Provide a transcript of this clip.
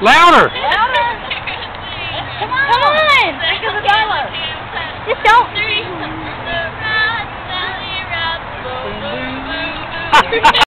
Louder! Come on! Come on! Just don't.